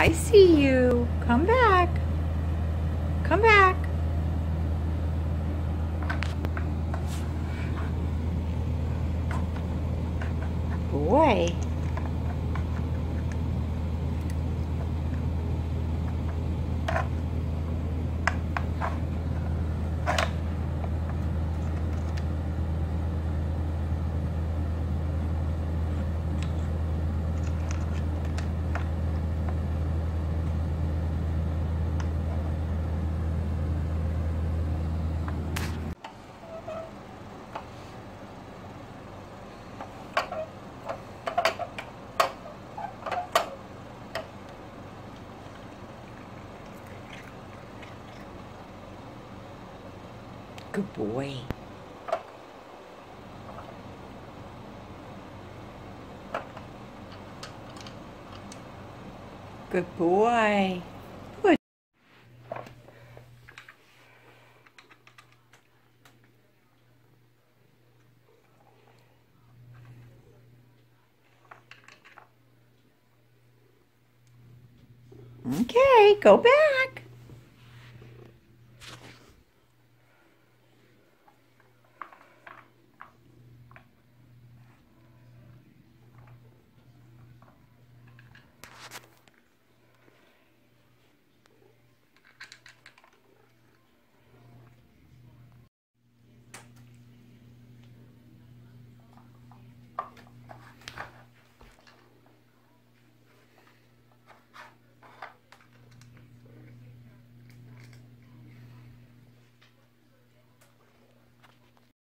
I see you. Come back. Come back. Boy. Good boy. Good boy. Good. Okay, go back.